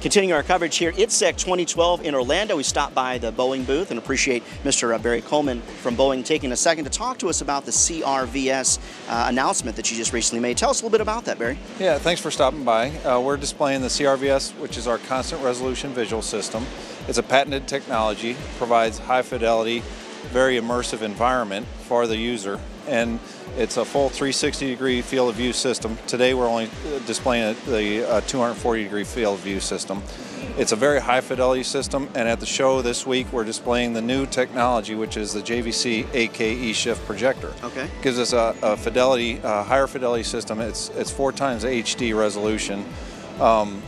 Continuing our coverage here, ITSEC 2012 in Orlando. We stopped by the Boeing booth and appreciate Mr. Uh, Barry Coleman from Boeing taking a second to talk to us about the CRVS uh, announcement that you just recently made. Tell us a little bit about that, Barry. Yeah, thanks for stopping by. Uh, we're displaying the CRVS, which is our constant resolution visual system. It's a patented technology, provides high fidelity, very immersive environment for the user, and it's a full 360 degree field of view system. Today we're only displaying the uh, 240 degree field of view system. It's a very high fidelity system, and at the show this week we're displaying the new technology, which is the JVC 8K E-Shift projector. Okay. Gives us a, a fidelity, a higher fidelity system. It's it's four times HD resolution. Um,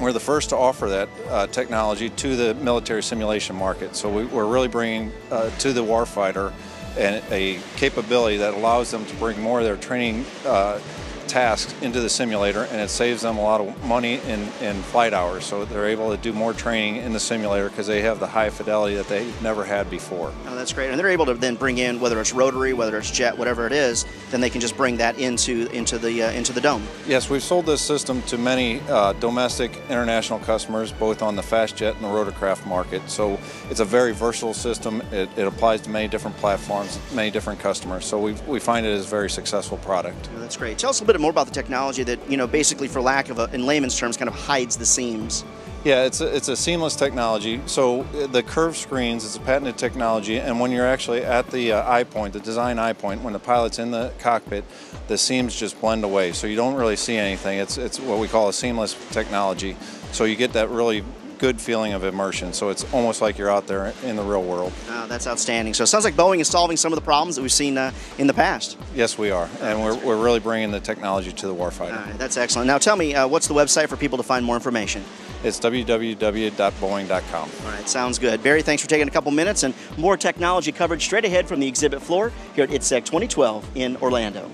we're the first to offer that uh, technology to the military simulation market. So we, are really bringing uh, to the warfighter and a capability that allows them to bring more of their training uh, tasks into the simulator and it saves them a lot of money in, in flight hours. So they're able to do more training in the simulator because they have the high fidelity that they've never had before. Oh, that's great. And they're able to then bring in whether it's rotary, whether it's jet, whatever it is, then they can just bring that into into the uh, into the dome. Yes, we've sold this system to many uh, domestic, international customers, both on the fast jet and the rotorcraft market. So it's a very versatile system. It, it applies to many different platforms, many different customers. So we, we find it as a very successful product. Oh, that's great. Tell us a little bit more about the technology that, you know, basically for lack of a, in layman's terms, kind of hides the seams. Yeah, it's a, it's a seamless technology. So uh, the curved screens, it's a patented technology, and when you're actually at the uh, eye point, the design eye point, when the pilot's in the cockpit, the seams just blend away. So you don't really see anything. It's, it's what we call a seamless technology. So you get that really good feeling of immersion. So it's almost like you're out there in the real world. Oh, that's outstanding. So it sounds like Boeing is solving some of the problems that we've seen uh, in the past. Yes, we are. And we're, we're really bringing the technology to the warfighter. Right, that's excellent. Now tell me, uh, what's the website for people to find more information? It's www.boeing.com. All right, sounds good. Barry, thanks for taking a couple minutes and more technology coverage straight ahead from the exhibit floor here at ITSEC 2012 in Orlando.